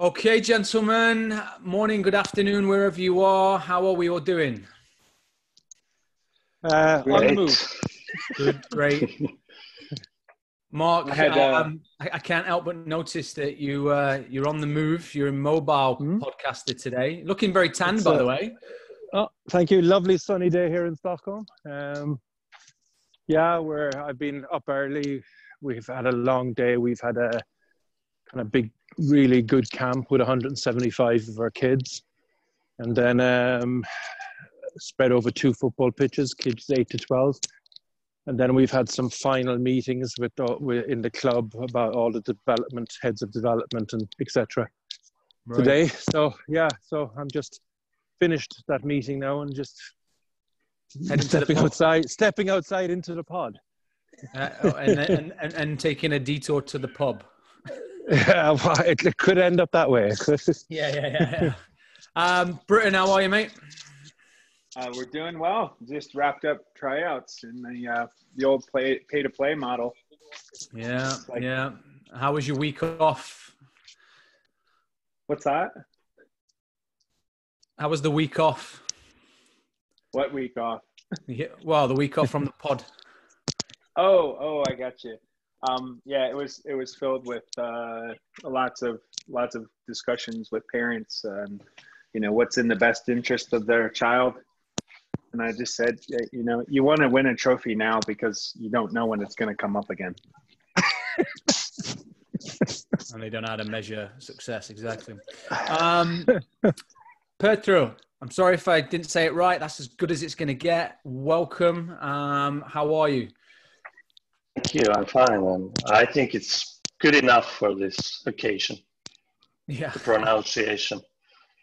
Okay, gentlemen. Morning, good afternoon, wherever you are. How are we all doing? Uh, on the move. Good, great. Mark, I had, uh, um, I, I can't help but notice that you uh, you're on the move. You're a mobile Hmm? podcaster today, looking very tan, by uh, the way. Oh, thank you. Lovely sunny day here in Stockholm. Um, yeah, we're. I've been up early. We've had a long day. We've had a kind of big, really good camp with 175 of our kids, and then um, spread over two football pitches, kids eight to 12. And then we've had some final meetings with, in the club about all the development heads of development and etc. today. So yeah, so I'm just finished that meeting now and just Heading stepping outside, stepping outside into the pod. Uh, oh, and, and, and, and taking a detour to the pub. Yeah, well, it, it could end up that way. Yeah, yeah, yeah. yeah. Um, Britain, how are you, mate? Uh, we're doing well. Just wrapped up tryouts in the uh, the old play pay to play model. Yeah, Like- yeah. How was your week off? What's that? How was the week off? What week off? Yeah, well, the week off from the pod. Oh, oh, I got you. Um, yeah, it was it was filled with uh, lots of lots of discussions with parents. Um, you know, what's in the best interest of their child. And I just said, you know, you want to win a trophy now because you don't know when it's going to come up again. and they don't know how to measure success exactly. Um, Petro, I'm sorry if I didn't say it right. That's as good as it's going to get. Welcome. Um, how are you? Thank you. I'm fine. And I think it's good enough for this occasion. Yeah, The pronunciation.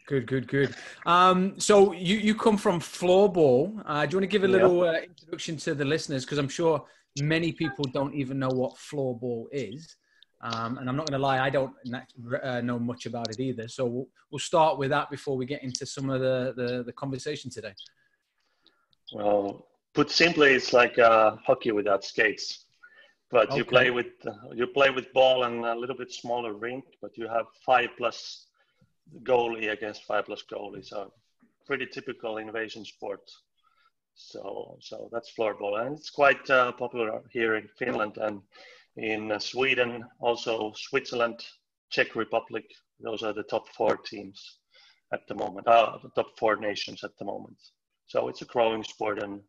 good, good, good. Um, so you you come from floorball. Uh, do you want to give a Yeah. little uh, introduction to the listeners? Because I'm sure many people don't even know what floorball is. Um, and I'm not going to lie, I don't uh, know much about it either. So we'll, we'll start with that before we get into some of the, the, the conversation today. Well, put simply, it's like uh, hockey without skates. But you play with you play with ball and a little bit smaller rink, but you have five plus goalie against five plus goalie. So pretty typical invasion sport. So so that's floorball, and it's quite uh, popular here in Finland and in uh, Sweden, also Switzerland, Czech Republic. Those are the top four teams at the moment. Uh, the top four nations at the moment. So it's a growing sport, and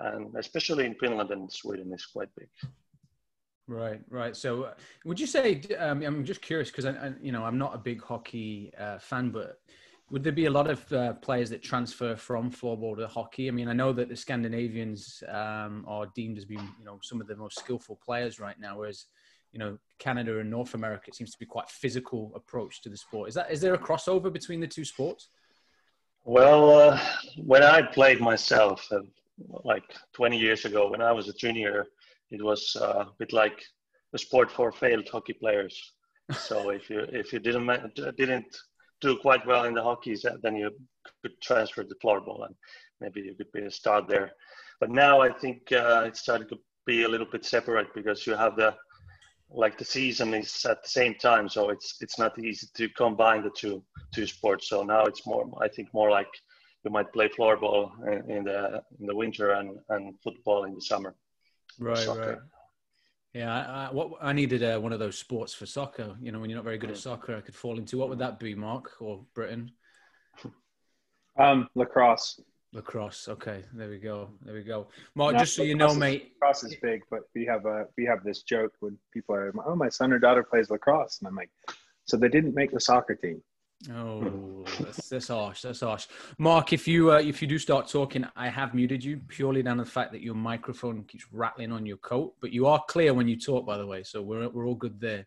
and especially in Finland and Sweden, is quite big. Right, right. So, uh, would you say? Um, I'm just curious because I, I, you know, I'm not a big hockey uh, fan, but would there be a lot of uh, players that transfer from floorball to hockey? I mean, I know that the Scandinavians um, are deemed as being, you know, some of the most skillful players right now, whereas, you know, Canada and North America it seems to be quite physical approach to the sport. Is that is there a crossover between the two sports? Well, uh, when I played myself, uh, like 20 years ago, when I was a junior, it was uh, a bit like a sport for failed hockey players. So if you if you didn't didn't do quite well in the hockey, then you could transfer to floorball and maybe you could be a star there. But now I think uh, it's starting to be a little bit separate because you have the like the season is at the same time, so it's it's not easy to combine the two two sports. So now it's more, I think, more like you might play floorball in, in the in the winter and, and football in the summer. Right, Soccer. right. Yeah, I, I, what I needed uh, one of those sports for soccer. You know, when you're not very good at soccer, I could fall into. What would that be, Mark or Britain? Um, lacrosse. Lacrosse. Okay, there we go. There we go. Mark, No, just so you know, is- mate. Lacrosse is big, but we have a we have this joke when people are, oh, my son or daughter plays lacrosse, and I'm like, so they didn't make the soccer team. Oh, that's, that's harsh. That's harsh. Mark, if you uh, if you do start talking, I have muted you purely down to the fact that your microphone keeps rattling on your coat, but you are clear when you talk, by the way. So we're we're all good there.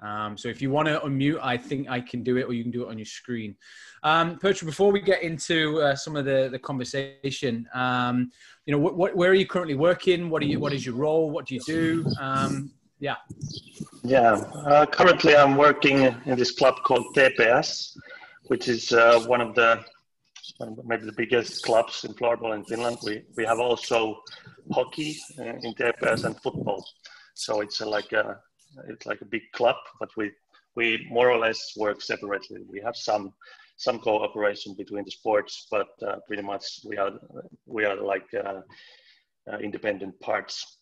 Um, so if you want to unmute, I think I can do it, or you can do it on your screen. Um, before we get into uh, some of the the conversation, um, you know, what, what where are you currently working? What are you? What is your role? What do you do? Um, yeah. Yeah, uh, currently I'm working in this club called TPS, which is uh, one of the maybe the biggest clubs in floorball in Finland. We we have also hockey uh, in TPS and football, so it's uh, like a it's like a big club, but we we more or less work separately. We have some some cooperation between the sports, but uh, pretty much we are we are like uh, uh, independent parts.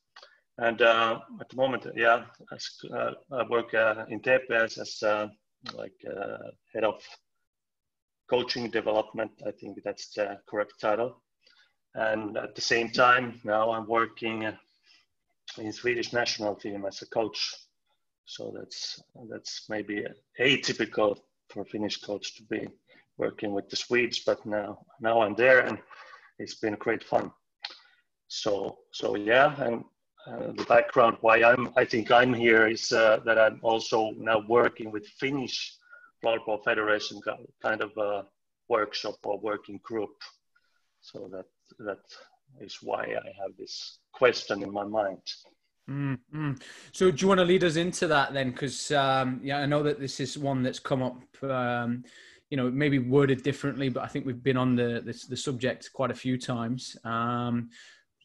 And uh, at the moment, yeah, uh, I work uh, in TPS as like head of coaching development. I think that's the correct title. And at the same time, now I'm working in Swedish national team as a coach. So that's that's maybe atypical for Finnish coach to be working with the Swedes, but now now I'm there and it's been great fun. So so yeah, and uh, the background why I'm I think I'm here is uh, that I'm also now working with Finnish Floorball Federation kind of a workshop or working group. So that that is why I have this question in my mind. Mm-hmm. So, do you want to lead us into that then? Because um, yeah, I know that this is one that's come up. Um, you know, maybe worded differently, but I think we've been on the the, the subject quite a few times. Um,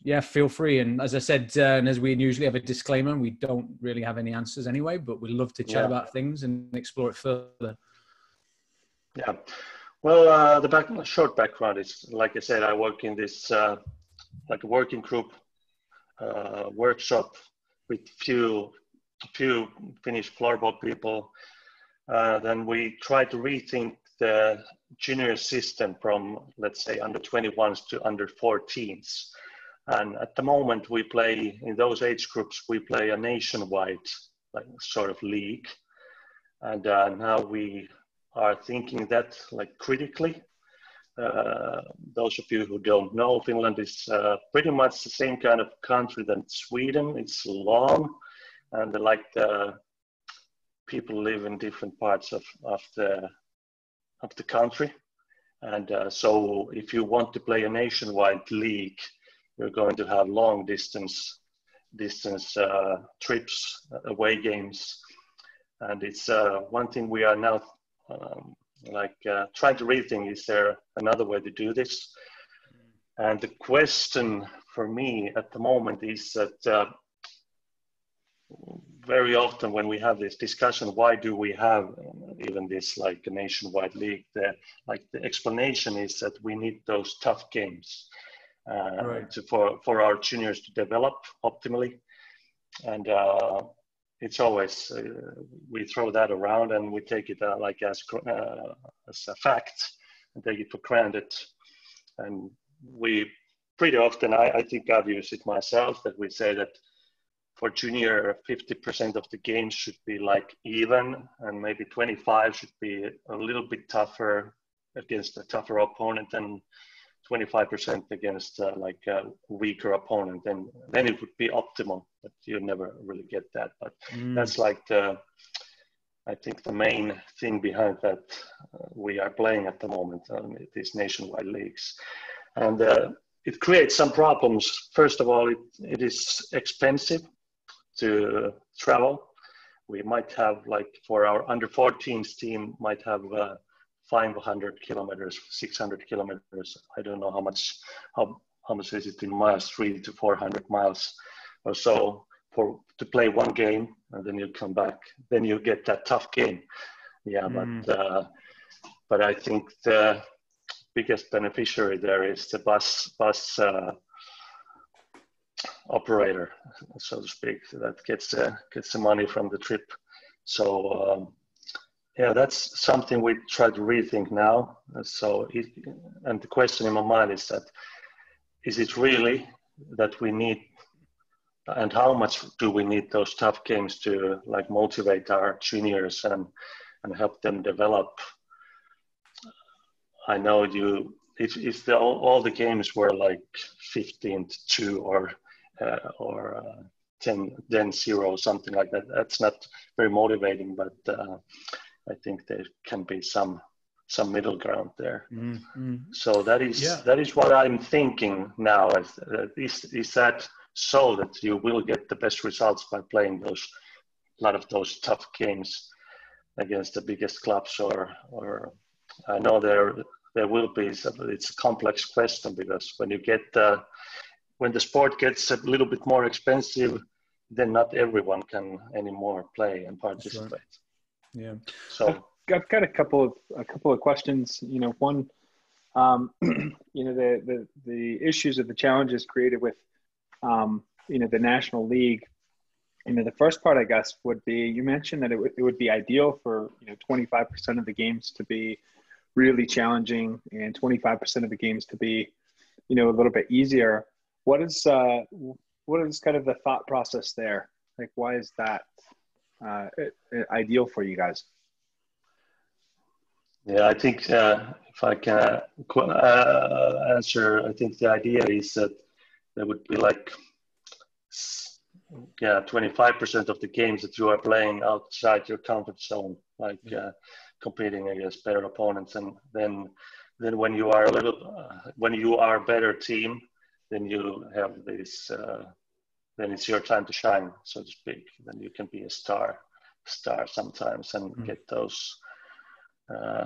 yeah, feel free. And as I said, uh, and as we usually have a disclaimer, we don't really have any answers anyway, but we'd love to chat yeah. about things and explore it further. Yeah. Well, uh, the back, short background is, like I said, I work in this uh, like a working group uh, workshop with few few Finnish floorball people. Uh, then we try to rethink the junior system from let's say under 21s to under 14s. And at the moment, we play in those age groups. We play a nationwide like sort of league, and uh, now we are thinking that like critically uh, those of you who don't know, Finland is uh, pretty much the same kind of country than Sweden. It's long, and like the people live in different parts of, of the of the country. And uh, so, if you want to play a nationwide league, you're going to have long distance distance uh, trips, away games, and it's uh, one thing we are now um, like uh, trying to rethink is there another way to do this? And the question for me at the moment is that uh, very often when we have this discussion why do we have even this like a nationwide league the like the explanation is that we need those tough games uh, right. to, for for our juniors to develop optimally and uh, it's always uh, we throw that around and we take it uh, like as uh, as a fact and take it for granted and we pretty often I, I think i've used it myself that we say that for junior 50% of the games should be like even and maybe 25 should be a little bit tougher against a tougher opponent and 25% against uh, like a weaker opponent, then then it would be optimal. But you never really get that. But mm. that's like the, I think the main thing behind that uh, we are playing at the moment um, these nationwide leagues, and uh, it creates some problems. First of all, it, it is expensive to travel. We might have like for our under 14s team might have uh, 500 kilometers, 600 kilometers. I don't know how much, how, how much is it in miles, three to 400 miles or so for to play one game and then you come back. Then you get that tough game. Yeah, mm. but, uh, but I think the biggest beneficiary there is the bus, bus, uh, operator, so to speak, that gets uh, gets the money from the trip. So um, yeah, that's something we try to rethink now. So, it, and the question in my mind is that is it really that we need, and how much do we need those tough games to like motivate our juniors and and help them develop? I know you. If if the, all, all the games were like 15 to two or uh, or uh, 10 then zero something like that, that's not very motivating. But uh, I think there can be some some middle ground there. Mm-hmm. So that is yeah. that is what I'm thinking now. Is, uh, is is that so that you will get the best results by playing those a lot of those tough games against the biggest clubs, or or I know there there will be. It's a complex question because when you get uh, when the sport gets a little bit more expensive, then not everyone can anymore play and participate. Yeah. So I've got a couple of a couple of questions. You know, one, um, you know, the the the issues or the challenges created with, um, you know, the National League. You know, the first part, I guess, would be you mentioned that it, w- it would be ideal for you know 25% of the games to be really challenging and 25% of the games to be, you know, a little bit easier. What is uh, what is kind of the thought process there? Like, why is that uh, ideal for you guys? Yeah, I think uh, if I can uh, answer, I think the idea is that there would be like, yeah, 25% of the games that you are playing outside your comfort zone, like uh, competing against better opponents, and then then when you are a little, uh, when you are a better team, then you have this uh, then it's your time to shine so to speak then you can be a star star sometimes and mm. get those uh,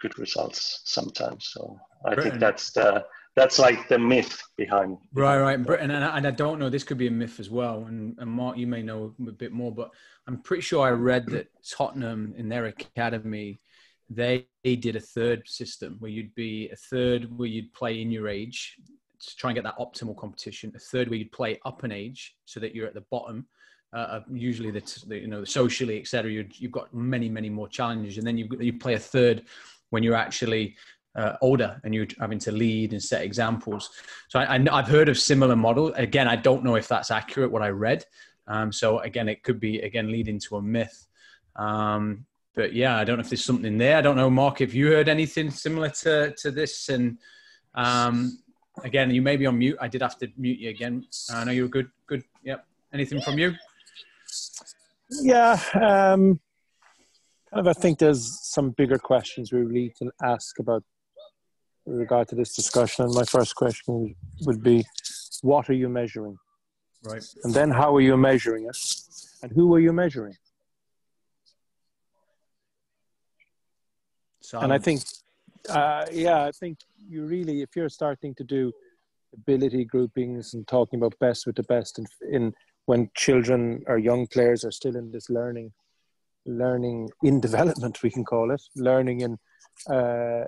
good results sometimes so i Britain. think that's the that's like the myth behind right right britain and I, and I don't know this could be a myth as well and, and mark you may know a bit more but i'm pretty sure i read that tottenham in their academy they, they did a third system where you'd be a third where you'd play in your age to try and get that optimal competition. A third where you'd play up an age so that you're at the bottom. Uh, usually the, the, you know socially etc. You've got many many more challenges, and then you you play a third when you're actually uh, older and you're having to lead and set examples. So I, have heard of similar model. Again, I don't know if that's accurate what I read. Um, so again, it could be again leading to a myth. Um, but yeah, I don't know if there's something there. I don't know, Mark, if you heard anything similar to to this and um, again, you may be on mute. I did have to mute you again. I know you were good. Good. Yep. Anything from you? Yeah. Um, kind of. I think there's some bigger questions we need to ask about with regard to this discussion. And my first question would be, what are you measuring? Right. And then how are you measuring it? And who are you measuring? Silence. And I think uh, yeah, I think you really, if you're starting to do ability groupings and talking about best with the best in, in when children or young players are still in this learning, learning in development, we can call it, learning in uh,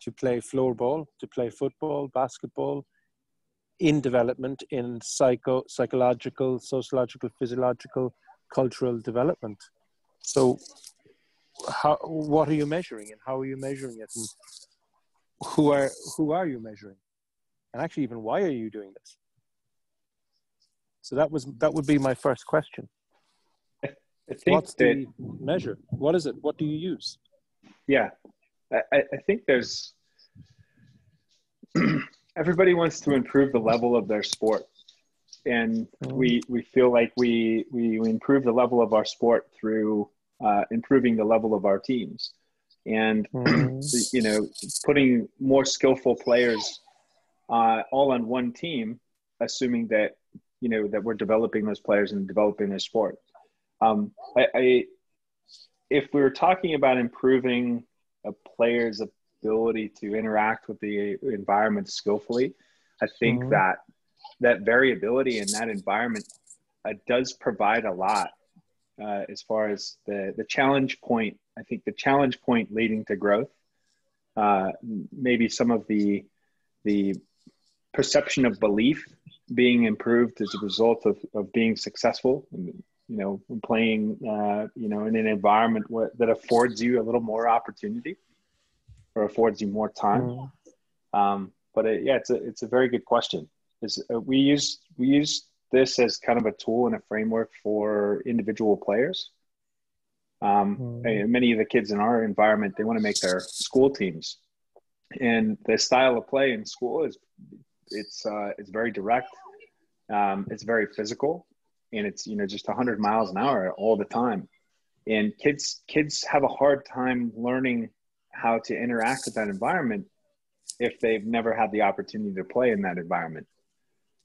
to play floorball, to play football, basketball, in development, in psycho, psychological, sociological, physiological, cultural development. So how what are you measuring and how are you measuring it? And who are who are you measuring? And actually even why are you doing this? So that was that would be my first question. What's the measure? What is it? What do you use? Yeah. I, I think there's everybody wants to improve the level of their sport. And we we feel like we we improve the level of our sport through uh, improving the level of our teams and mm-hmm. you know putting more skillful players uh, all on one team assuming that you know that we're developing those players and developing their sport um, I, I if we are talking about improving a player's ability to interact with the environment skillfully i think mm-hmm. that that variability in that environment uh, does provide a lot uh, as far as the, the challenge point. I think the challenge point leading to growth, uh, maybe some of the, the perception of belief being improved as a result of, of being successful and, you know, playing, uh, you know, in an environment where, that affords you a little more opportunity or affords you more time. Mm. Um, but it, yeah, it's a, it's a very good question. Is uh, we use, we use this as kind of a tool and a framework for individual players. Um, mm. Many of the kids in our environment, they want to make their school teams, and the style of play in school is it's uh, it's very direct, um, it's very physical, and it's you know just 100 miles an hour all the time. And kids kids have a hard time learning how to interact with that environment if they've never had the opportunity to play in that environment.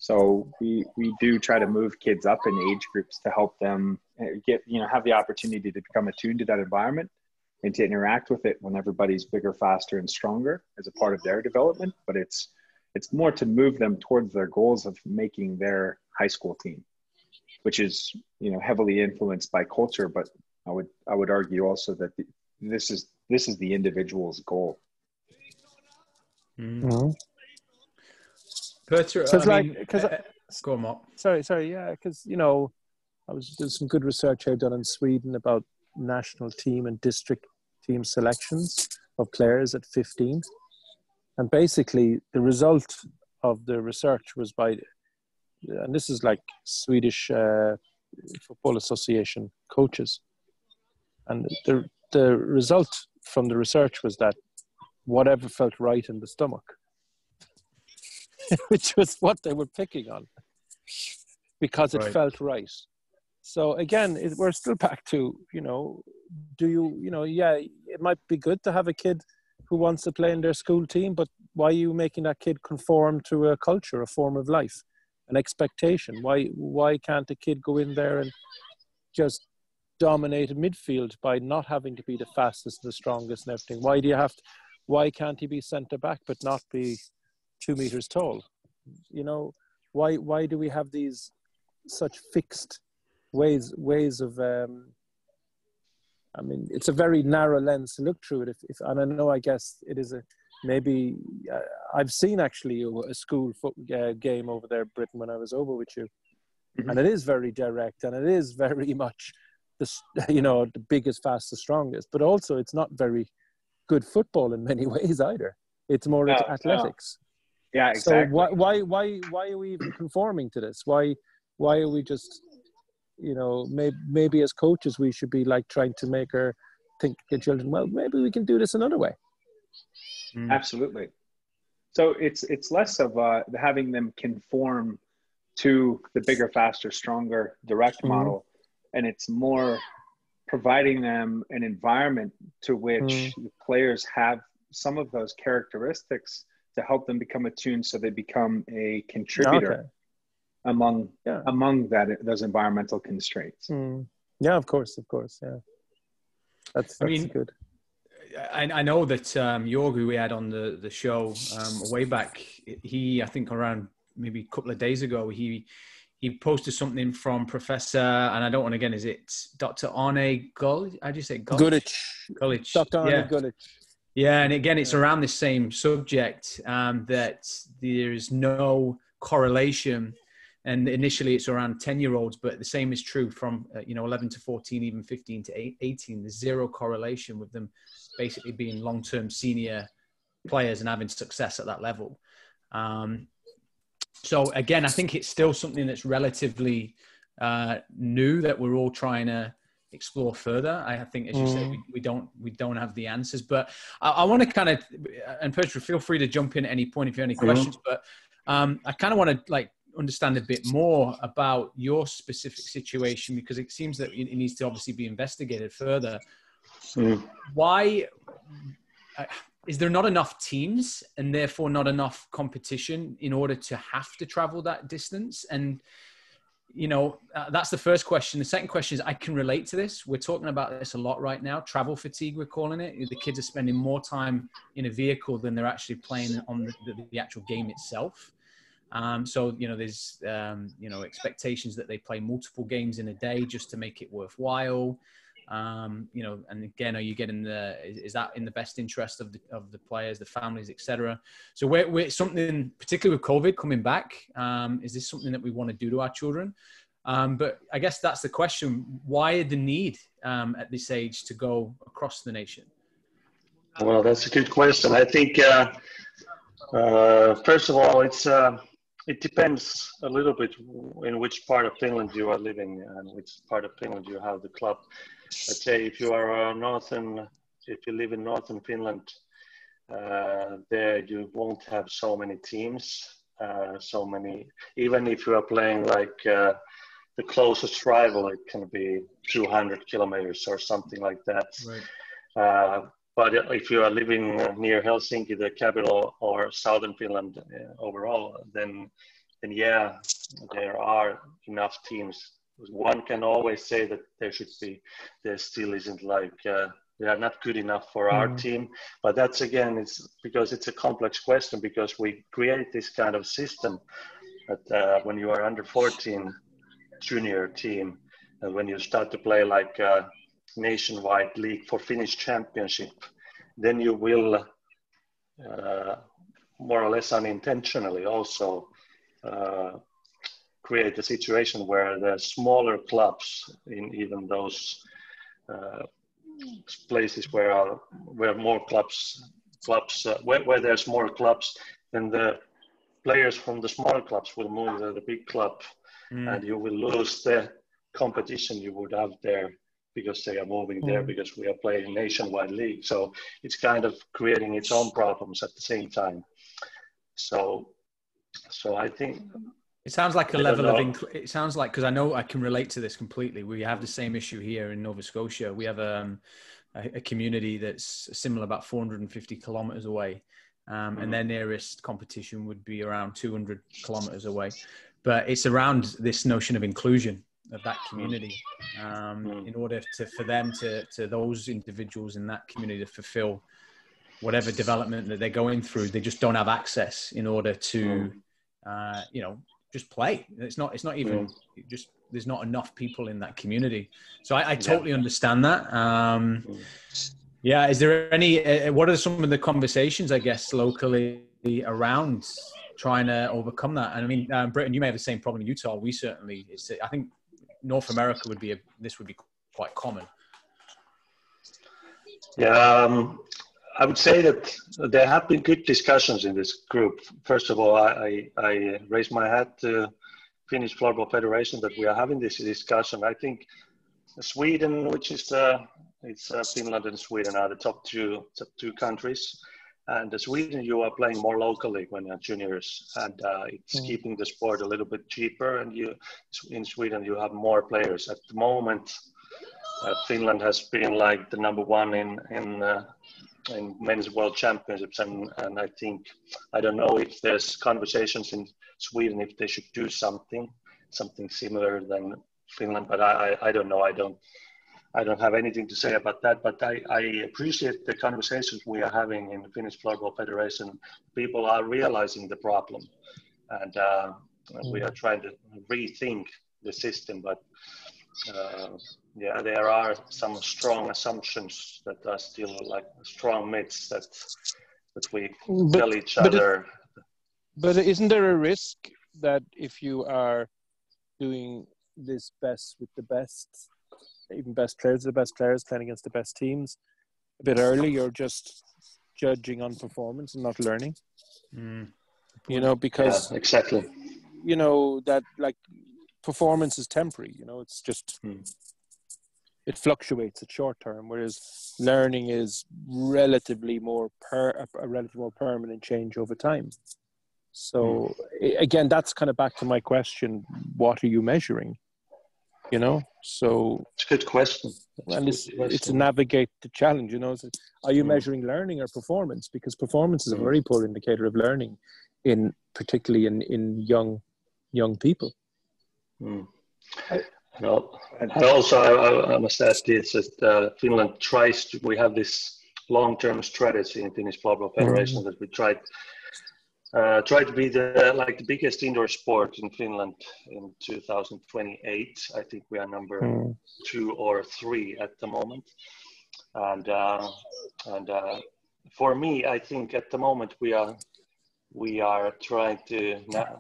So we we do try to move kids up in age groups to help them eh, get you know have the opportunity to become attuned to that environment and to interact with it when everybody's bigger, faster, and stronger as a part of their development. But it's it's more to move them towards their goals of making their high school team. which is you know heavily influenced by culture. But I would I would argue also that the, this is this is the individual's goal. Mm-hmm. Peter, So it's I like- mean, 'cause I- uh, go on, Mark. Sorry, sorry, yeah, because you know, I was doing some good research here done in Sweden about national team and district team selections of players at 15, and basically the result of the research was by, and this is like Swedish uh, Football Association coaches, and the the result from the research was that whatever felt right in the stomach, which was what they were picking on because it Right. felt right. So again, it, we're still back to you know, do you you know yeah, it might be good to have a kid who wants to play in their school team, but why are you making that kid conform to a culture, a form of life, an expectation? Why why can't a kid go in there and just dominate a midfield by not having to be the fastest, the strongest, and everything? Why do you have to? Why can't he be centre back but not be two meters tall? You know, why why do we have these such fixed ways ways of um, I mean, it's a very narrow lens to look through it. If, if and I know, I guess it is a maybe uh, I've seen actually a, a school foot, uh, game over there, Britain, when I was over with you, Mhm. and it is very direct and it is very much the you know the biggest, fastest, strongest. But also, it's not very good football in many ways either. It's more no. athletics. Yeah, exactly. So why why why why are we even conforming to this? Why why are we just you know maybe maybe as coaches we should be like trying to make her think the children well maybe we can do this another way. Mm. Absolutely. So it's it's less of uh, having them conform to the bigger, faster, stronger direct Mhm. model, and it's more providing them an environment to which Mm. the players have some of those characteristics to help them become attuned, so they become a contributor Okay. among Yeah. among that those environmental constraints. Mm. Yeah, of course, of course, yeah. That's, that's I mean, good. I, I know that um, Jorg, we had on the, the show um, way back, he, I think around maybe a couple of days ago, he he posted something from Professor, and I don't want to again, is it Dr. Arne Gull? How do you say Gull? Gulic, Gulich. Dr. Arne Yeah. Gulic. Yeah, and again, it's around the same subject um, that there is no correlation. And initially, it's around ten-year-olds, but the same is true from uh, you know eleven to fourteen, even fifteen to eighteen. There's zero correlation with them basically being long-term senior players and having success at that level. Um, so again, I think it's still something that's relatively uh, new that we're all trying to explore further. I think, as you said, Mm. we, we don't we don't have the answers, but I, I want to kind of and Petra, feel free to jump in at any point if you have any questions. But um, I kind of want to like understand a bit more about your specific situation because it seems that it it needs to obviously be investigated further. Mm. Why uh, is there not enough teams and therefore not enough competition in order to have to travel that distance? And you know, uh, that's the first question. The second question is I can relate to this. We're talking about this a lot right now. Travel fatigue, we're calling it. The kids are spending more time in a vehicle than they're actually playing on the, the, the actual game itself. Um, so, you know, there's, um, you know, expectations that they play multiple games in a day just to make it worthwhile. Um, you know, and again, are you getting the, is, is that in the best interest of the, of the players, the families, etc. So we're, we're something, particularly with COVID coming back, um, is this something that we want to do to our children? Um, but I guess that's the question. Why the need um, at this age to go across the nation? Well, that's a good question. I think, uh, uh, first of all, it's uh, it depends a little bit in which part of Finland you are living and which part of Finland you have the club. Let's say if you are uh, northern, if you live in northern Finland, uh, there you won't have so many teams, uh, so many. Even if you are playing like uh, the closest rival, it can be 200 kilometers or something like that. Right. Uh, but if you are living near Helsinki, the capital, or southern Finland uh, overall, then then yeah, there are enough teams. One can always say that there should be, there still isn't like uh, they are not good enough for our Mhm. team. But that's again, it's because it's a complex question because we create this kind of system that uh, when you are under 14, junior team, and when you start to play like a nationwide league for Finnish championship, then you will uh, more or less unintentionally also uh, create a situation where the smaller clubs in even those uh, places where are where more clubs clubs uh, where, where there's more clubs then the players from the smaller clubs will move to the big club mm. and you will lose the competition you would have there because they are moving mm. there because we are playing nationwide league so it's kind of creating its own problems at the same time so so i think it sounds like a level of inc- it sounds like because I know I can relate to this completely. We have the same issue here in Nova Scotia. We have um, a, a community that's similar, about 450 kilometers away, um, and their nearest competition would be around 200 kilometers away. But it's around this notion of inclusion of that community um, mm-hmm. in order to for them to to those individuals in that community to fulfill whatever development that they're going through. They just don't have access in order to. Mm. Uh, you know, just play. It's not. It's not even mm. just. There's not enough people in that community. So I, I totally yeah. understand that. Um. Yeah. Is there any? Uh, what are some of the conversations? I guess locally around trying to overcome that. And I mean, um, Britain, you may have the same problem in Utah. We certainly. It's, I think North America would be a. This would be quite common. Yeah, um, I would say that there have been good discussions in this group. First of all, I, I, I raise my hat to Finnish Floorball Federation that we are having this discussion. I think Sweden, which is the, it's uh, Finland and Sweden are the top two top two countries. And in Sweden, you are playing more locally when you're juniors, and uh, it's mm. keeping the sport a little bit cheaper. And you, in Sweden, you have more players. At the moment, uh, Finland has been like the number one in in uh, in men's world championships and, and i think i don't know if there's conversations in sweden if they should do something something similar than finland but i i, I don't know i don't I don't have anything to say about that, but I, I appreciate the conversations we are having in the Finnish Floorball Federation. People are realizing the problem, and uh, we are trying to rethink the system. But uh, yeah, there are some strong assumptions that are still like strong myths that that we but, tell each but other. It, but isn't there a risk that if you are doing this best with the best, even best players, the best players playing against the best teams, a bit early, you're just judging on performance and not learning. Mm. You know, because yeah, exactly. You know that like performance is temporary. You know, it's just. Mm it fluctuates it's short term whereas learning is relatively more per a relatively more permanent change over time so mm. again that's kind of back to my question what are you measuring you know so it's a good question that's and it's, question. it's to navigate the challenge you know are you mm. measuring learning or performance because performance is a hmm. very poor indicator of learning in particularly in in young young people mm. No, and also I, I must add this: that uh, Finland tries to. We have this long-term strategy in Finnish Floorball Federation mm-hmm. that we try uh, try to be the like the biggest indoor sport in Finland in 2028. I think we are number mm. two or three at the moment, and uh, and uh, for me, I think at the moment we are we are trying to na-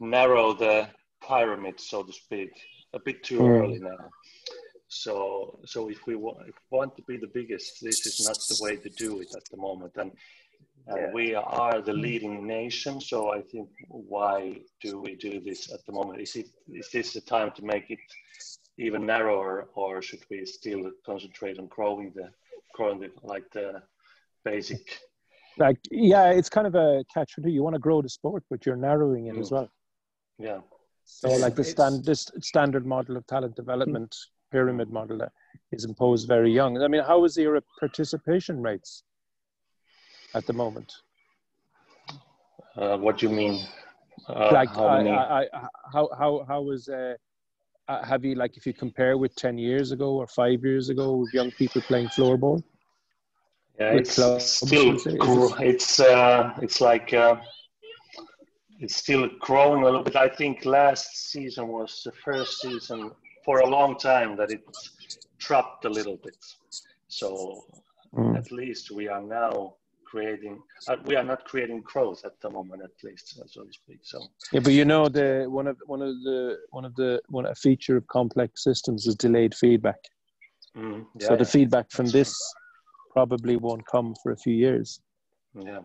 narrow the pyramid, so to speak, a bit too mm. early now. So, so if we want, if we want to be the biggest, this is not the way to do it at the moment. And, and yeah. we are the leading nation. So I think why do we do this at the moment? Is it is this the time to make it even narrower, or should we still concentrate on growing the growing the like the basic? Like yeah, it's kind of a catch for two. You want to grow the sport, but you're narrowing it mm. as well. Yeah. So like the stand this standard model of talent development pyramid model that is imposed very young. I mean, how is your participation rates at the moment? Uh, what do you mean? Uh, like how, I, I, I, how how how is uh, uh, have you like if you compare with ten years ago or five years ago with young people playing floorball? Yeah, it's clubs, still cool. It's uh, it's like uh, it's still growing a little bit. I think last season was the first season for a long time that it dropped a little bit. So mm. at least we are now creating. Uh, we are not creating growth at the moment, at least, so to speak. So yeah, but you know, the one of one of the one of the one a feature of complex systems is delayed feedback. Mm. Yeah, so the yeah. feedback from this probably won't come for a few years. Yeah.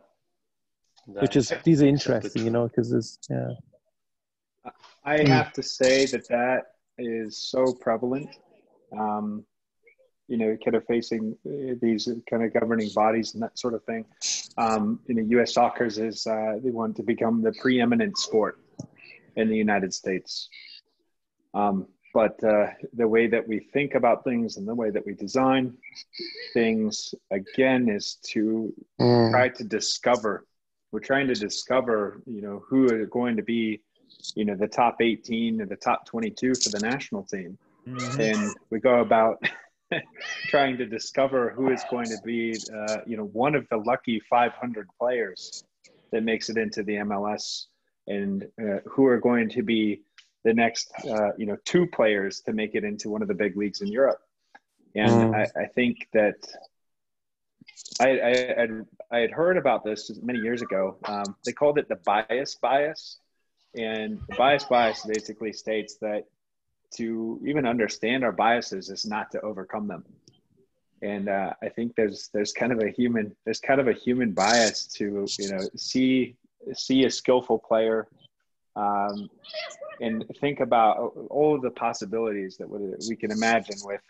That, Which is these are interesting, you know, because it's yeah. I have to say that that is so prevalent. Um, you know, kind of facing uh, these kind of governing bodies and that sort of thing. Um, you know, U.S. soccer is uh, they want to become the preeminent sport in the United States. Um, but uh, the way that we think about things and the way that we design things again is to mm. try to discover we're trying to discover you know who are going to be you know the top 18 or the top 22 for the national team mm-hmm. and we go about trying to discover who is going to be uh, you know one of the lucky 500 players that makes it into the mls and uh, who are going to be the next uh, you know two players to make it into one of the big leagues in europe and mm. I, I think that I, I, had, I had heard about this many years ago. Um, they called it the bias bias. And the bias bias basically states that to even understand our biases is not to overcome them. And uh, I think there's there's kind of a human there's kind of a human bias to you know see see a skillful player um, and think about all of the possibilities that we can imagine with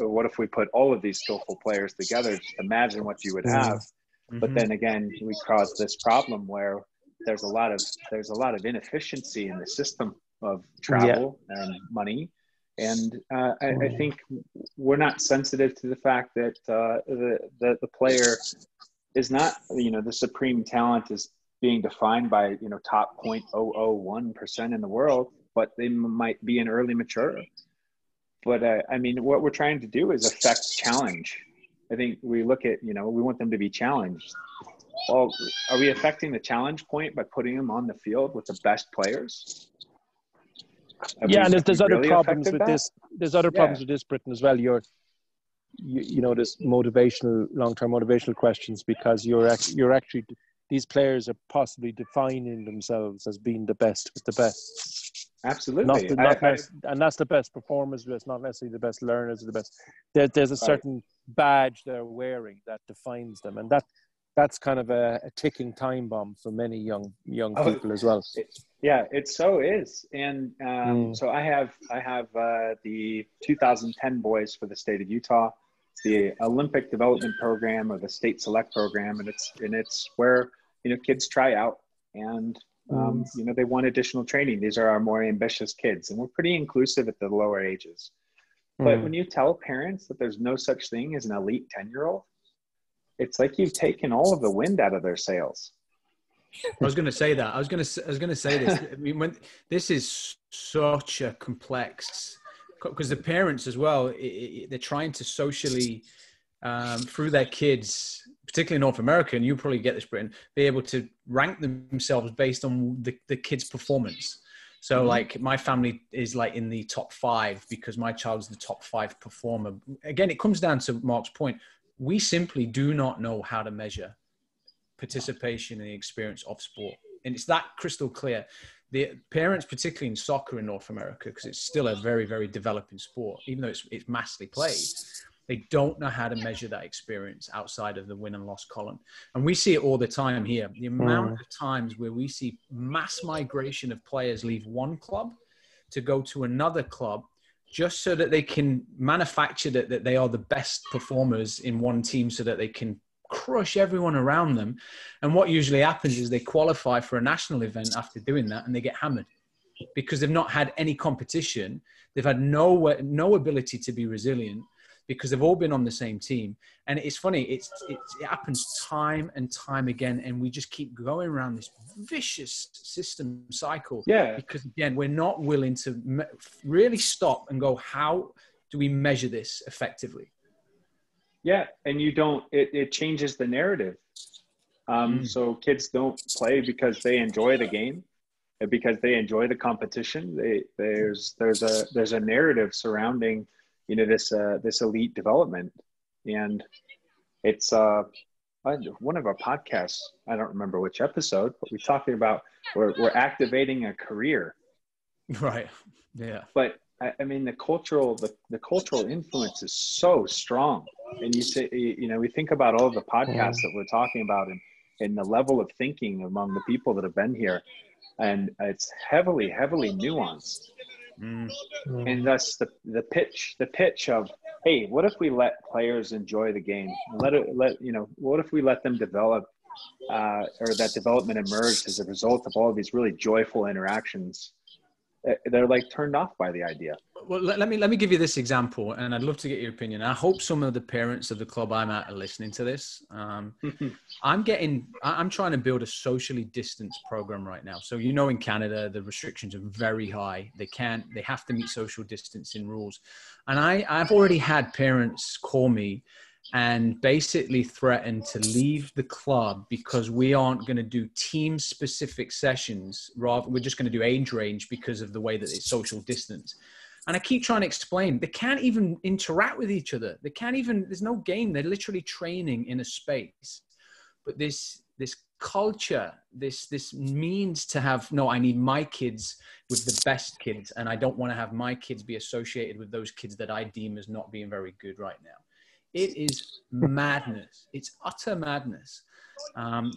what if we put all of these skillful players together just imagine what you would have mm-hmm. but then again we cause this problem where there's a lot of there's a lot of inefficiency in the system of travel yeah. and money. And uh, I, I, mm-hmm. think we're not sensitive to the fact that uh, the, the the player is not you know the supreme talent is being defined by you know top 0.001% in the world but they might be an early mature but uh, i mean what we're trying to do is affect challenge. I think we look at you know we want them to be challenged. Well are we affecting the challenge point by putting them on the field with the best players have yeah we, and there's, there's other problems with that? this there's other problems yeah. with this britain as well you're you, you know this motivational long-term motivational questions because you're actually you're actually these players are possibly defining themselves as being the best with the best. Absolutely. Not the, not I, I, and that's the best performers, it's not necessarily the best learners or the best. There, there's a certain right. badge they're wearing that defines them. And that that's kind of a, a ticking time bomb for many young young oh, people as well. It, yeah, it so is. And um, mm. so I have I have uh, the 2010 boys for the state of Utah. It's the Olympic Development Program or the State Select Program, and it's and it's where you know kids try out and um, mm. you know they want additional training these are our more ambitious kids and we're pretty inclusive at the lower ages but mm. when you tell parents that there's no such thing as an elite 10 year old it's like you've taken all of the wind out of their sails I was going to say that. I was going to. I was going to say this. I mean, when this is such a complex, because the parents as well, it, it, they're trying to socially um, through their kids particularly North America, and you probably get this, Britain, be able to rank themselves based on the, the kid's performance. So, mm-hmm. like, my family is like in the top five because my child's the top five performer. Again, it comes down to Mark's point. We simply do not know how to measure participation and the experience of sport. And it's that crystal clear. The parents, particularly in soccer in North America, because it's still a very, very developing sport, even though it's, it's massively played, they don't know how to measure that experience outside of the win and loss column. And we see it all the time here. The amount mm. of times where we see mass migration of players leave one club to go to another club just so that they can manufacture that, that they are the best performers in one team so that they can crush everyone around them. And what usually happens is they qualify for a national event after doing that and they get hammered because they've not had any competition. They've had no, no ability to be resilient because they've all been on the same team. And it's funny, it's, it's, it happens time and time again. And we just keep going around this vicious system cycle. Yeah. Because again, we're not willing to me- really stop and go, how do we measure this effectively? Yeah. And you don't, it, it changes the narrative. Um, mm. So kids don't play because they enjoy the game. because they enjoy the competition. They, there's there's a there's a narrative surrounding you know this uh, this elite development, and it's uh, one of our podcasts. I don't remember which episode, but we're talking about we're we're activating a career, right? Yeah, but I, I mean the cultural the, the cultural influence is so strong, and you say you know we think about all the podcasts that we're talking about and and the level of thinking among the people that have been here. And it's heavily heavily nuanced mm. and thus the, the pitch the pitch of hey what if we let players enjoy the game let it let you know what if we let them develop uh, or that development emerged as a result of all of these really joyful interactions they're like turned off by the idea. Well, let, let, me let me give you this example, and I'd love to get your opinion. I hope some of the parents of the club I'm at are listening to this. Um, I'm getting, I'm trying to build a socially distanced program right now. So you know, in Canada, the restrictions are very high. They can't, they have to meet social distancing rules, and I, I've already had parents call me and basically threatened to leave the club because we aren't going to do team specific sessions rather we're just going to do age range because of the way that it's social distance and i keep trying to explain they can't even interact with each other they can't even there's no game they're literally training in a space but this this culture this this means to have no i need my kids with the best kids and i don't want to have my kids be associated with those kids that i deem as not being very good right now it is madness. It's utter madness. Um,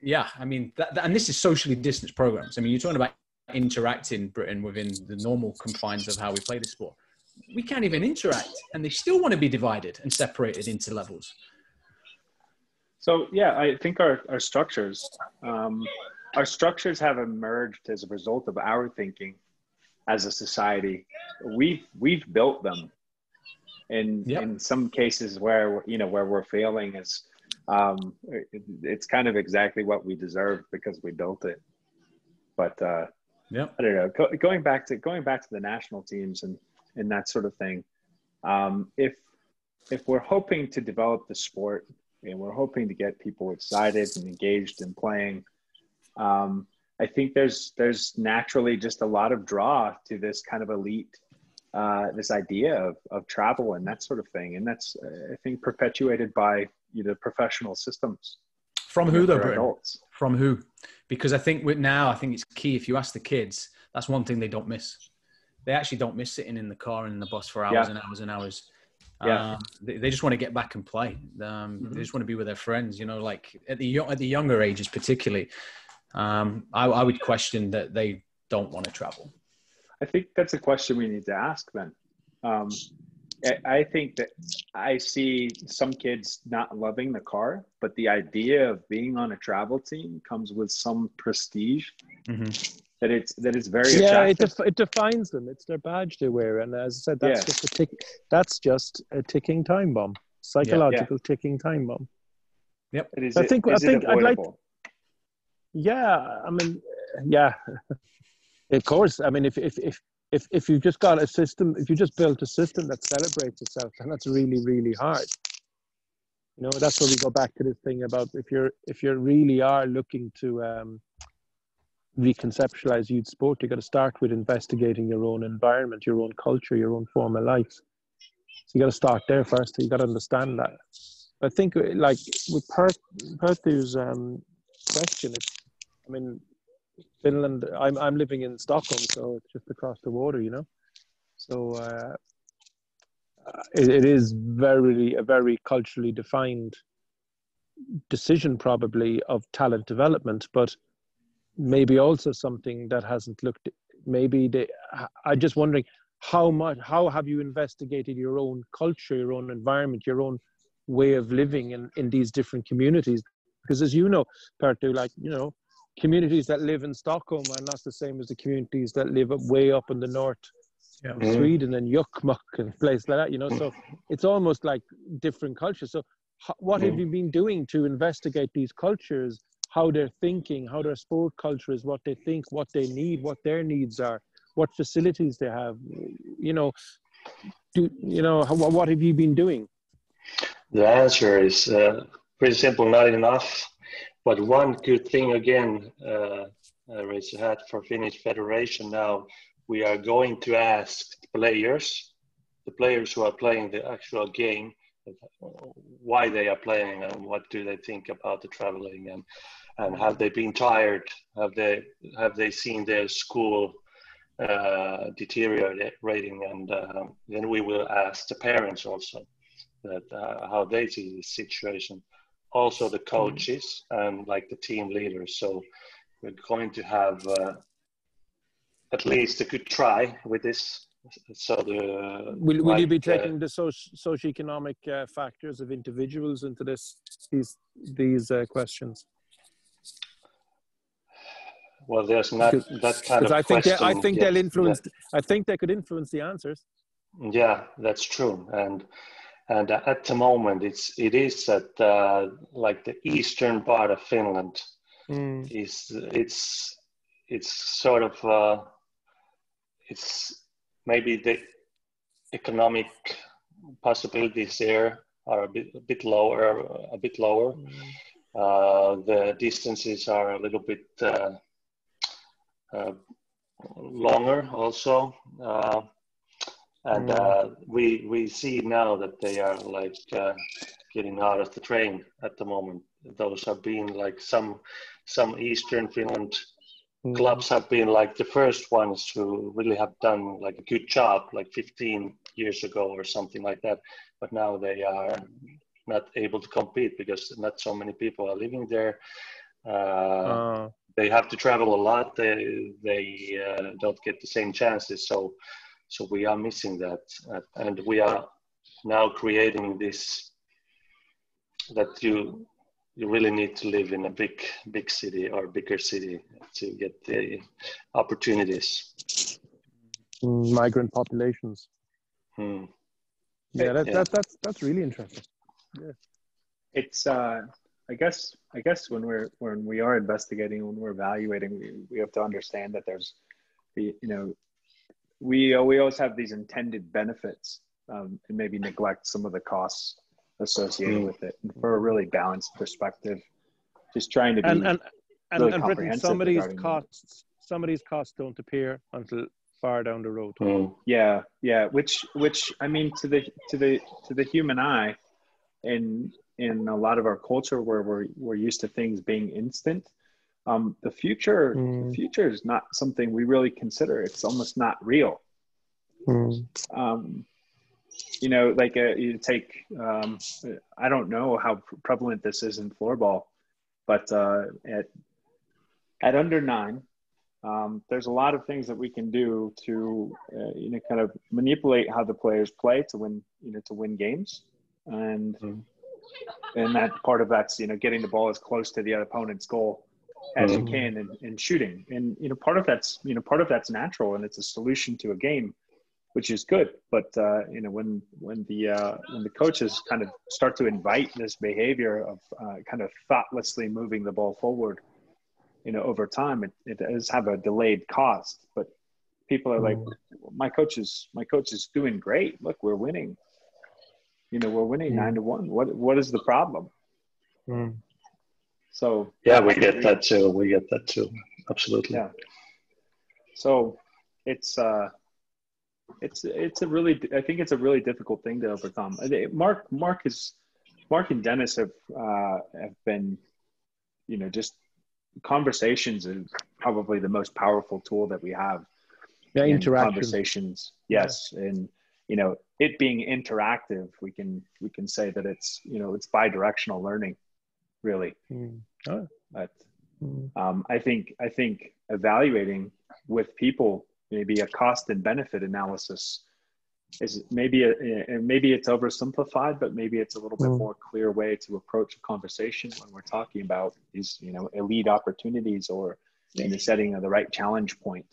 yeah, I mean, that, that, and this is socially distanced programs. I mean, you're talking about interacting Britain within the normal confines of how we play the sport. We can't even interact, and they still want to be divided and separated into levels. So yeah, I think our, our structures, um, our structures have emerged as a result of our thinking as a society. We've we've built them and yep. in some cases where you know where we're failing is um, it, it's kind of exactly what we deserve because we built it but uh yeah i don't know Go, going back to going back to the national teams and and that sort of thing um if if we're hoping to develop the sport and we're hoping to get people excited and engaged in playing um i think there's there's naturally just a lot of draw to this kind of elite uh, this idea of, of travel and that sort of thing. And that's, uh, I think, perpetuated by you know, professional systems. From who, though, Adults. From who? Because I think with now, I think it's key. If you ask the kids, that's one thing they don't miss. They actually don't miss sitting in the car and in the bus for hours yeah. and hours and hours. Yeah. Um, they, they, just want to get back and play. Um, mm-hmm. They just want to be with their friends. You know, like at the at the younger ages, particularly. Um, I, I would question that they don't want to travel. I think that's a question we need to ask then. Um, I think that I see some kids not loving the car, but the idea of being on a travel team comes with some prestige. Mm-hmm. That it's that it's very yeah. It, def- it defines them. It's their badge they wear, and as I said, that's yeah. just a tick. That's just a ticking time bomb, psychological yeah. ticking time bomb. Yep. It is, I think. I think I'd like. Yeah, I mean, yeah. Of course, I mean, if if if if if you've just got a system, if you just built a system that celebrates itself, then that's really really hard. You know, that's where we go back to this thing about if you're if you really are looking to um, reconceptualize youth sport, you've got to start with investigating your own environment, your own culture, your own form of life. So you got to start there first. You got to understand that. I think, like with Perth, Perttu's um, question, it's, I mean, Finland. I'm I'm living in Stockholm, so it's just across the water, you know. So uh, it, it is very a very culturally defined decision, probably of talent development, but maybe also something that hasn't looked. Maybe they. I'm just wondering how much. How have you investigated your own culture, your own environment, your own way of living in in these different communities? Because as you know, Perttu, like you know, communities that live in Stockholm are not the same as the communities that live up, way up in the north yeah. of Sweden and Jokkmokk and places like that, you know. So it's almost like different cultures. So what have you been doing to investigate these cultures, how they're thinking, how their sport culture is, what they think, what they need, what their needs are, what facilities they have, you know, do, you know, how, what have you been doing? The answer is uh, pretty simple, not enough but one good thing again, uh, uh, raise your hat for Finnish Federation now. We are going to ask the players, the players who are playing the actual game, why they are playing and what do they think about the traveling and and have they been tired? Have they have they seen their school uh, deteriorating? And uh, then we will ask the parents also that uh, how they see the situation. Also the coaches and like the team leaders. So we're going to have uh, at least a good try with this. So the will, will like, you be uh, taking the socio socioeconomic uh, factors of individuals into this these these questions? Well, there's not that kind of I think question. I think they'll influence. I think they could influence the answers. Yeah, that's true. And and at the moment, it's it is at uh, like the eastern part of Finland. Mm. Is it's it's sort of uh, it's maybe the economic possibilities there are a bit a bit lower a bit lower. Mm. Uh, the distances are a little bit uh, uh, longer also. Uh, and uh, we we see now that they are like getting out of the train at the moment. Those have been like some some Eastern Finland mm. clubs have been like the first ones who really have done like a good job like 15 years ago or something like that. But now they are not able to compete because not so many people are living there. Uh, uh they have to travel a lot. They they uh, don't get the same chances. So so we are missing that, uh, and we are now creating this that you you really need to live in a big big city or bigger city to get the opportunities. Migrant populations. Hmm. Yeah, that, yeah. That, that's that's really interesting. Yeah. It's uh I guess I guess when we're when we are investigating when we're evaluating we, we have to understand that there's the you know we we always have these intended benefits um, and maybe neglect some of the costs associated mm. with it and for a really balanced perspective just trying to be and and, and, really and Britain, some of these costs some of these costs don't appear until far down the road mm. yeah yeah which which I mean to the to the to the human eye in in a lot of our culture where we're we're used to things being instant. Um, the future mm. the future is not something we really consider. It's almost not real. Mm. Um, you know, like a, uh, you take um, I don't know how prevalent this is in floorball, but uh, at at under nine, um, there's a lot of things that we can do to uh, you know kind of manipulate how the players play to win you know to win games and mm and that part of that's you know getting the ball as close to the opponent's goal as mm-hmm. you can in, and shooting and you know part of that's you know part of that's natural and it's a solution to a game which is good but uh, you know when when the uh, when the coaches kind of start to invite this behavior of uh, kind of thoughtlessly moving the ball forward you know over time it, it does have a delayed cost but people are like mm-hmm. my coach is my coach is doing great look we're winning you know, we're winning nine to one. What what is the problem? Mm. So yeah, we get that too. We get that too. Absolutely. Yeah. So it's uh, it's it's a really I think it's a really difficult thing to overcome. Mark Mark is Mark and Dennis have uh, have been, you know, just conversations is probably the most powerful tool that we have. Yeah, interaction. Conversations, yes, yeah. and you know it being interactive we can we can say that it's you know it's bi-directional learning really mm. oh. but um, i think i think evaluating with people maybe a cost and benefit analysis is maybe a, maybe it's oversimplified but maybe it's a little bit mm. more clear way to approach a conversation when we're talking about these you know elite opportunities or in the setting of the right challenge point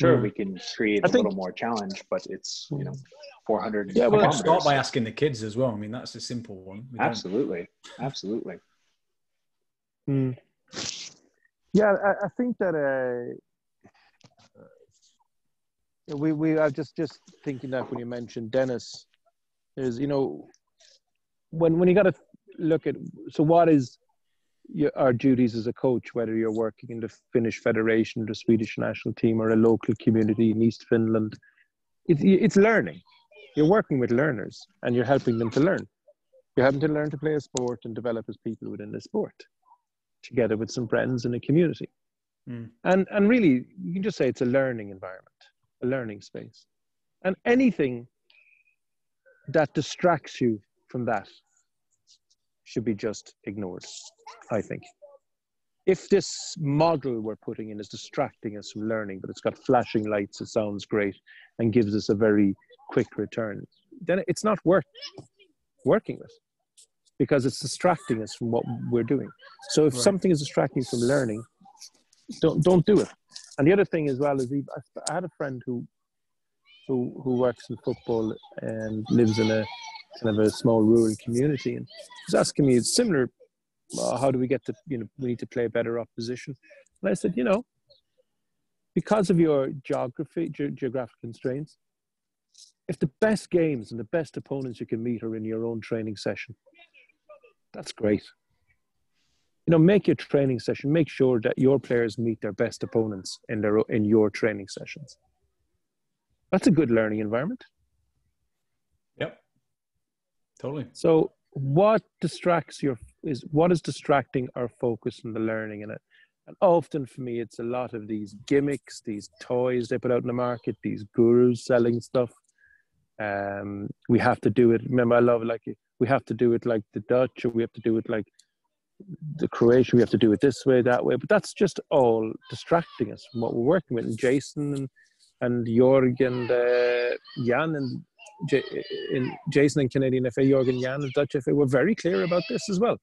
sure mm. we can create a think, little more challenge but it's you know 400 yeah well start by asking the kids as well i mean that's a simple one we absolutely don't. absolutely mm. yeah I, I, think that uh we we are just just thinking that when you mentioned dennis is you know when when you got to look at so what is our duties as a coach, whether you're working in the Finnish Federation, the Swedish national team, or a local community in East Finland, it, it's learning. You're working with learners and you're helping them to learn. You're helping to learn to play a sport and develop as people within the sport, together with some friends in a community. Mm. And and really, you can just say it's a learning environment, a learning space, and anything that distracts you from that should be just ignored. I think. If this model we're putting in is distracting us from learning, but it's got flashing lights, it sounds great, and gives us a very quick return, then it's not worth working with because it's distracting us from what we're doing. So if right. something is distracting from learning, don't don't do it. And the other thing as well is I had a friend who who who works in football and lives in a kind of a small rural community, and he's asking me it's similar. How do we get to you know we need to play a better opposition? And I said, you know, because of your geography ge- geographic constraints, if the best games and the best opponents you can meet are in your own training session, that's great. You know, make your training session. Make sure that your players meet their best opponents in their in your training sessions. That's a good learning environment. Totally. So, what distracts your is what is distracting our focus in the learning in it? And often for me, it's a lot of these gimmicks, these toys they put out in the market, these gurus selling stuff. Um, we have to do it. Remember, I love like we have to do it like the Dutch, or we have to do it like the Croatian. We have to do it this way, that way. But that's just all distracting us from what we're working with. And Jason and and Jorg and uh, Jan and J- in Jason and Canadian FA, Jorgen Jan and Dutch FA were very clear about this as well.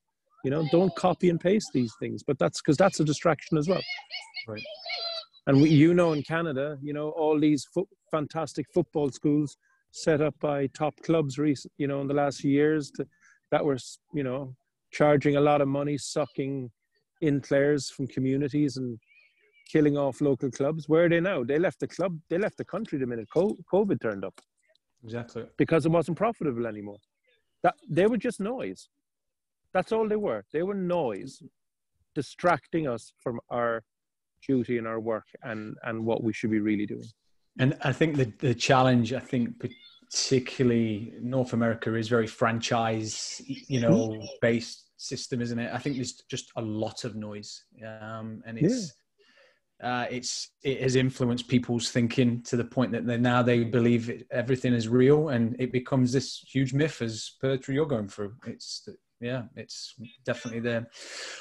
You know, don't copy and paste these things, but that's because that's a distraction as well. Right. And we, you know, in Canada, you know, all these fo- fantastic football schools set up by top clubs recent, you know, in the last few years to, that were, you know, charging a lot of money, sucking in players from communities and killing off local clubs. Where are they now? They left the club, they left the country the minute COVID turned up. Exactly. Because it wasn't profitable anymore. That they were just noise. That's all they were. They were noise, distracting us from our duty and our work and, and what we should be really doing. And I think the the challenge, I think particularly North America is very franchise, you know, based system, isn't it? I think there's just a lot of noise, um, and it's. Yeah. Uh, it's it has influenced people's thinking to the point that they now they believe it, everything is real and it becomes this huge myth as per you're going through it's yeah it's definitely there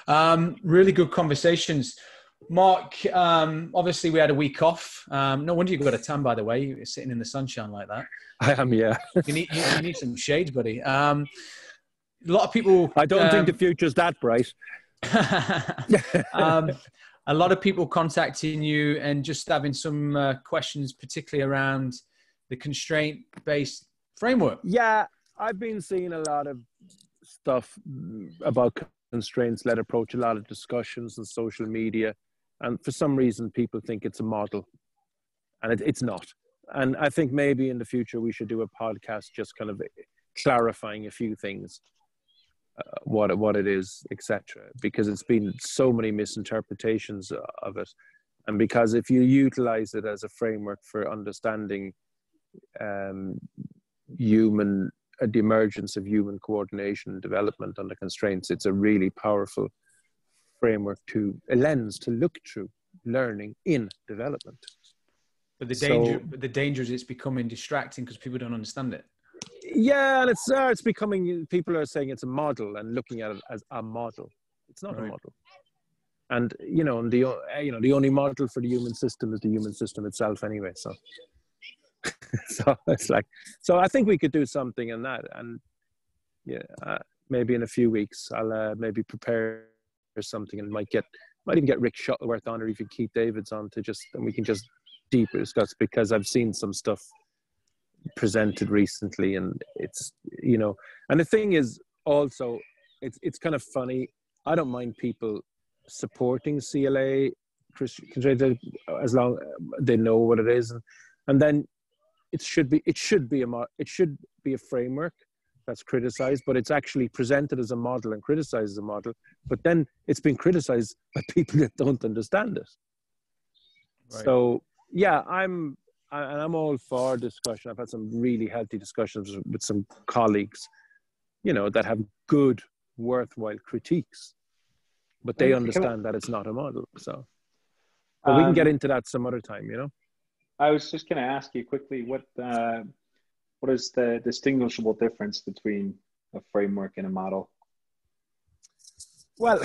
um, really good conversations Mark, um, obviously we had a week off. Um, no wonder you got a tan, by the way. You're sitting in the sunshine like that. I am, yeah. you need you, you need some shades, buddy. Um, a lot of people. I don't think the um, future's that bright. Um, a lot of people contacting you and just having some uh, questions, particularly around the constraint-based framework. Yeah, I've been seeing a lot of stuff about constraints-led approach, a lot of discussions on social media and for some reason, people think it's a model, and it, it's not. And I think maybe in the future we should do a podcast just kind of clarifying a few things, uh, what what it is, etc. Because it's been so many misinterpretations of it, and because if you utilize it as a framework for understanding um, human uh, the emergence of human coordination and development under constraints, it's a really powerful framework to a lens to look through learning in development. But the danger, so, but the danger is it's becoming distracting because people don't understand it. Yeah, and it's uh, it's becoming. People are saying it's a model and looking at it as a model. It's not right. a model. And you know, and the uh, you know the only model for the human system is the human system itself, anyway. So, so it's like, so I think we could do something in that, and yeah, uh, maybe in a few weeks I'll uh, maybe prepare or something and might get might even get Rick Shuttleworth on or even Keith Davids on to just and we can just deep discuss because I've seen some stuff presented recently and it's you know and the thing is also it's it's kind of funny I don't mind people supporting CLA as long they know what it is and, and then it should be it should be a it should be a framework that's criticized, but it's actually presented as a model and criticized as a model. But then it's been criticized by people that don't understand it. Right. So yeah, I'm and I'm all for discussion. I've had some really healthy discussions with some colleagues, you know, that have good, worthwhile critiques, but they understand that it's not a model. So, but we can get um, into that some other time, you know. I was just going to ask you quickly what uh, what is the distinguishable difference between a framework and a model? Well,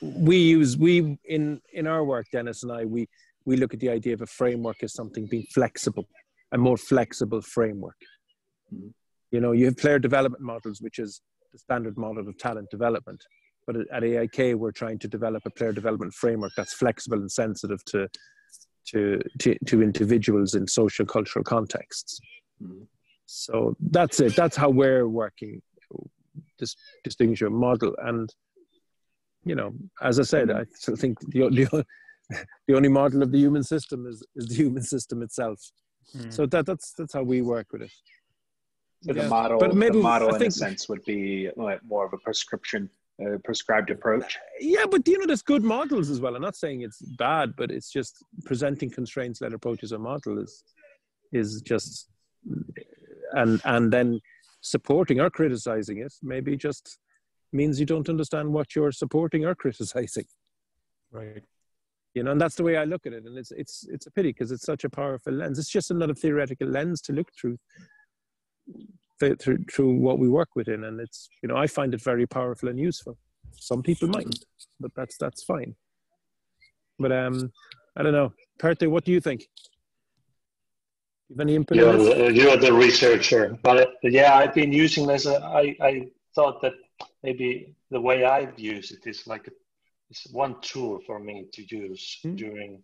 we use we in in our work, Dennis and I, we we look at the idea of a framework as something being flexible, a more flexible framework. Mm-hmm. You know, you have player development models, which is the standard model of talent development. But at AIK, we're trying to develop a player development framework that's flexible and sensitive to to to, to individuals in social cultural contexts. Mm-hmm. So that's it. That's how we're working. Dis- distinguish your model, and you know, as I said, I still think the, the the only model of the human system is, is the human system itself. Mm. So that that's that's how we work with it. So yeah. the model, but maybe, the model in a sense would be like more of a prescription, uh, prescribed approach. Yeah, but you know, there's good models as well. I'm not saying it's bad, but it's just presenting constraints-led approaches a model is is just and and then supporting or criticizing it maybe just means you don't understand what you're supporting or criticizing. Right you know and that's the way i look at it and it's it's it's a pity because it's such a powerful lens. It's just another theoretical lens to look through through through what we work within and it's you know i find it very powerful and useful. Some people might but that's that's fine. But um i don't know. Perttu, what do you think? You have any input you're, the, you're the researcher but yeah i've been using this i i thought that maybe the way i've used it is like a it's one tool for me to use mm. during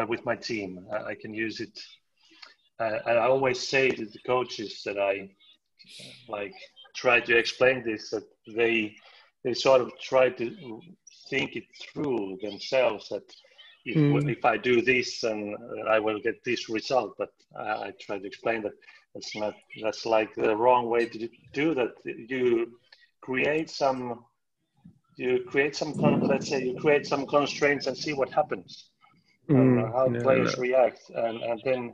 uh, with my team. Uh, I can use it. Uh, I always say to the coaches that I like try to explain this that they they sort of try to think it through themselves that if, mm. if I do this and I will get this result. But I try to explain that that's not that's like the wrong way to do that. You create some you create some let's say you create some constraints and see what happens. Mm, uh, how no, players no. react and, and then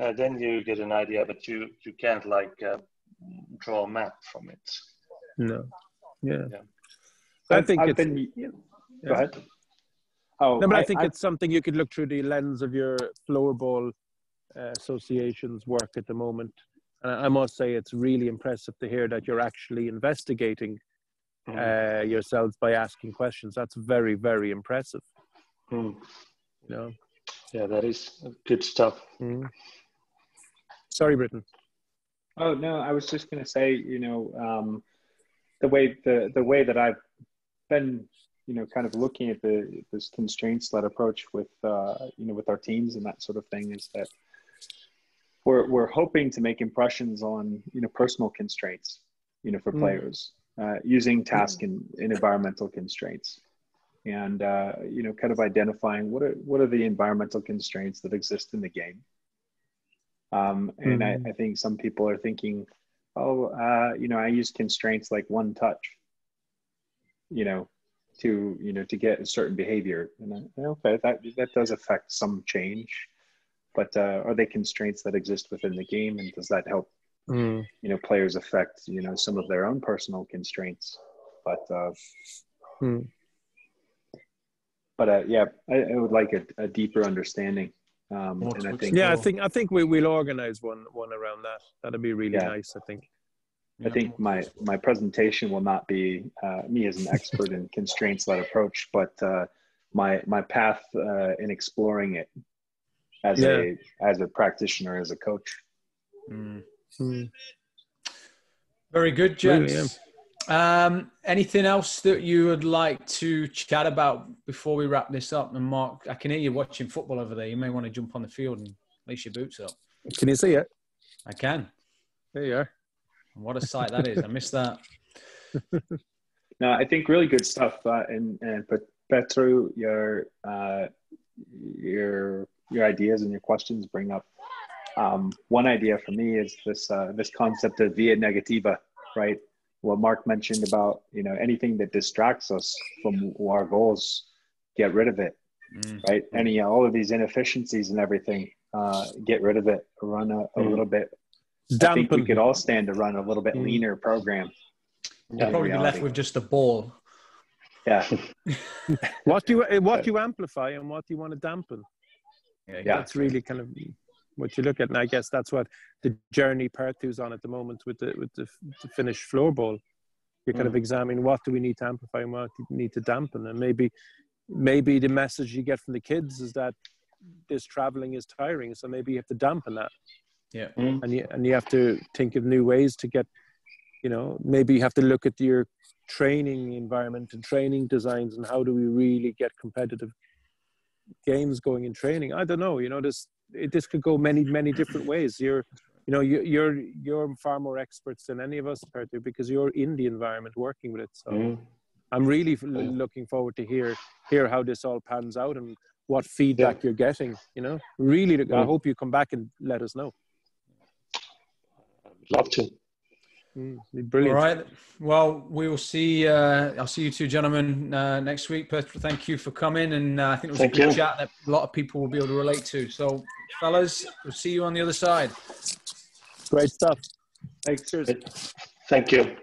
uh, then you get an idea but you you can't like uh, draw a map from it. No. Yeah, yeah. i think I've it's been, yeah. go ahead. Oh no, but I, I think I, it's something you could look through the lens of your floorball uh, association's work at the moment. And I must say it's really impressive to hear that you're actually investigating mm. uh, yourselves by asking questions. That's very, very impressive. Mm. You know? Yeah, that is good stuff. Mm. Sorry, Britain. Oh no, I was just going to say, you know, um, the way the the way that I've been, you know, kind of looking at the this constraints-led approach with, uh, you know, with our teams and that sort of thing is that we're we're hoping to make impressions on, you know, personal constraints, you know, for mm. Uh, using task and, and, environmental constraints. And uh, you know kind of identifying what are what are the environmental constraints that exist in the game. Um, and mm-hmm. I, I, think some people are thinking oh uh, you know i use constraints like one touch you know to you know to get a certain behavior. And I, okay that that does affect some change. But uh, are they constraints that exist within the game? And does that help mm. you know players affect you know some of their own personal constraints but uh mm. but uh, yeah I, I, would like a, a deeper understanding um and i think yeah i think i think we, we'll organize one one around that that'd be really yeah. nice i think I think my my presentation will not be uh, me as an expert in constraints-led approach, but uh, my my path uh, in exploring it as yeah. a as a practitioner, as a coach. Mm. Mm. Very good, gents. Um, anything else that you would like to chat about before we wrap this up? And Mark, I can hear you watching football over there. You may want to jump on the field and lace your boots up. Can you see it? I can. There you are. What a sight that is! I missed that. no, I think really good stuff. Uh, and and Perttu, your uh, your your ideas and your questions bring up um, one idea for me is this uh, this concept of via negativa, right? What Mark mentioned about you know anything that distracts us from our goals, get rid of it, mm. right? Any all of these inefficiencies and everything, uh, get rid of it. Run a, a mm. little bit. Dampen. I think we could all stand to run a little bit mm. leaner program. You'll probably reality. be left with just a ball. Yeah. what do you what do you amplify and what do you want to dampen? Yeah, yeah. that's really kind of what you look at, and I guess that's what the journey part is on at the moment with the with the, the Finnish floorball. You're kind mm. of examining what do we need to amplify and what do we need to dampen, and maybe maybe the message you get from the kids is that this traveling is tiring, so maybe you have to dampen that. Yeah, mm. and you and you have to think of new ways to get. You know, maybe you have to look at your training environment and training designs and how do we really get competitive games going in training. I don't know. You know, this it, this could go many many different ways. You're you know you, you're you're far more experts than any of us, Perttu, because you're in the environment working with it. So. Mm. I'm really looking forward to hear hear how this all pans out and what feedback yeah. you're getting. You know, really, I mm. hope you come back and let us know. I'd love to. Mm, brilliant. All right. Well, we will see. Uh, I'll see you two gentlemen uh, next week. Petra, thank you for coming, and uh, I think it was thank a good you. chat that a lot of people will be able to relate to. So, fellas, we'll see you on the other side. Great stuff. Thanks. Cheers. Thank you.